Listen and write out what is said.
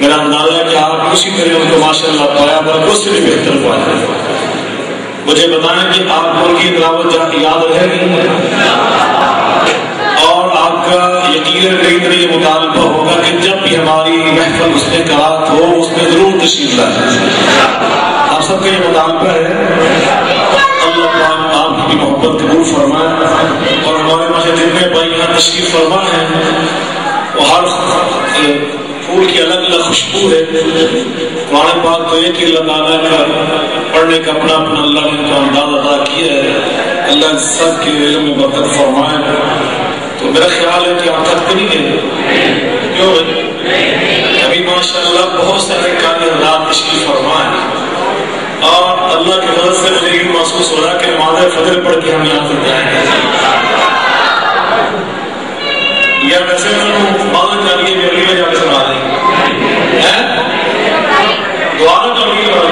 میرا اندازہ ہے کہ آپ اسی طرح ان کو ماشاء اللہ پایا برقوں سے بھی بہتر پایا۔ مجھے بتائیں کہ آپ کو ان کی دعوت یاد رہے گی۔ اور آپ کا یقین کئی طرح یہ مطالبہ ہوگا کہ جب بھی ہماری محفل اس نے کہا ہو، اس میں ضرور تشریف لائے آپ سب کا یہ مطالبہ ہے۔ اللہ پاک آپ کی محبت قبول فرمائے۔ اور ہمارے مجھے جتنے بھائی یہاں تشریف فرما ہے وہ ہر پھول کی الگ الگ خوشبو ہے۔ قرآن پاک تو ایک ہی اللہ تعالیٰ کا پڑھنے کا اپنا اپنا اللہ نے تو انداز ادا کیا ہے۔ اللہ سب کے علم میں برکت فرمائے۔ تو میرا خیال ہے کہ آپ تھکتے نہیں گئے کیوں؟ ابھی ماشاء اللہ بہت سارے کاریہ رات تشریف فرمائے اور اللہ کی مدد سے مجھے یہ محسوس ہو رہا کہ مادہ فجر پڑھ کے ہم یہاں سے جائیں۔ یا ویسے You are not talking